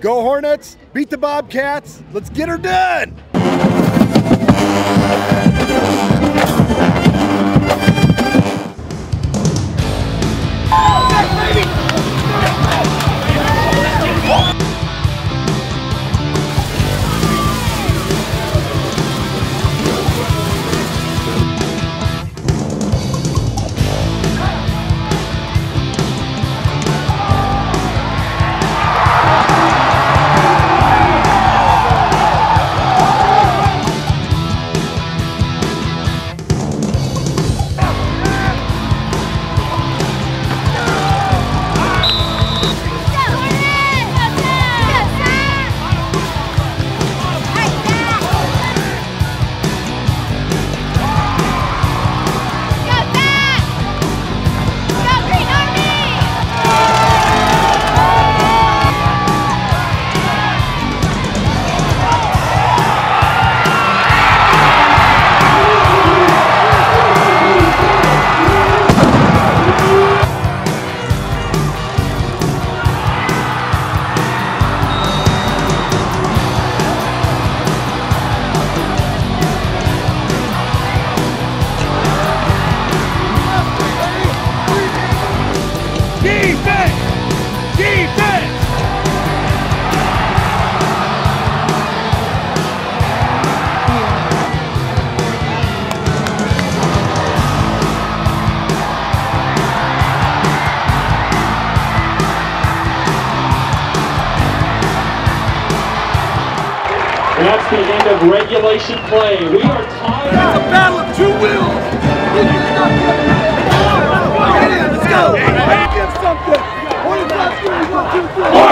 Go Hornets, beat the Bobcats, let's get her done! that's the end of regulation play. We are tied. It's a battle of two wills. Let's go. Get something. What is that?